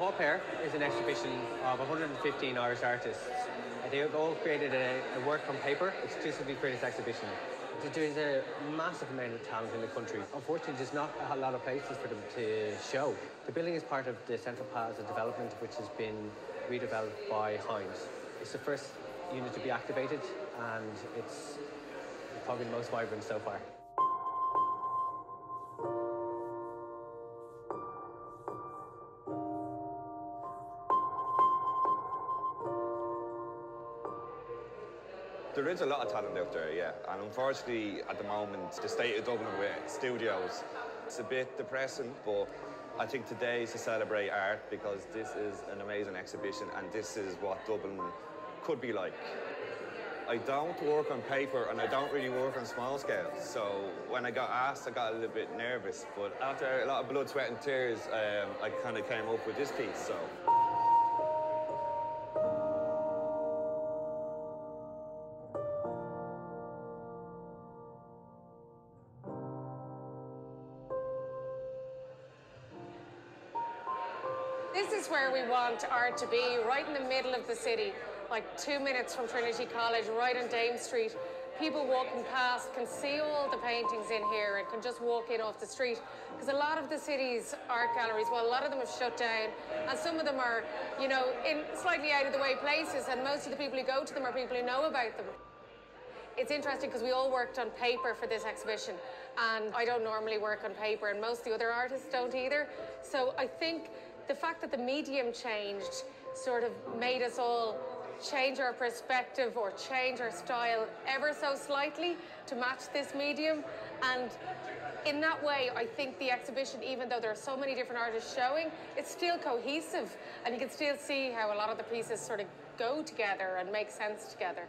Páipéar is an exhibition of 115 Irish artists. They've all created a, a work on paper exclusively for this exhibition. There's a massive amount of talent in the country. Unfortunately, there's not a lot of places for them to show. The building is part of the Central Plaza development, which has been redeveloped by Hines. It's the first unit to be activated, and it's probably the most vibrant so far. There is a lot of talent out there, yeah. And unfortunately, at the moment, the state of Dublin with studios, it's a bit depressing, but I think today is to celebrate art because this is an amazing exhibition and this is what Dublin could be like. I don't work on paper and I don't really work on small scale. So when I got asked, I got a little bit nervous. But after a lot of blood, sweat and tears, um, I kind of came up with this piece. So. This is where we want art to be, right in the middle of the city, like two minutes from Trinity College, right on Dame Street. People walking past can see all the paintings in here and can just walk in off the street. Because a lot of the city's art galleries, well, a lot of them have shut down, and some of them are, you know, in slightly out of the way places, and most of the people who go to them are people who know about them. It's interesting because we all worked on paper for this exhibition, and I don't normally work on paper, and most of the other artists don't either. So I think the fact that the medium changed sort of made us all change our perspective or change our style ever so slightly to match this medium. And in that way, I think the exhibition, even though there are so many different artists showing, it's still cohesive. And you can still see how a lot of the pieces sort of go together and make sense together.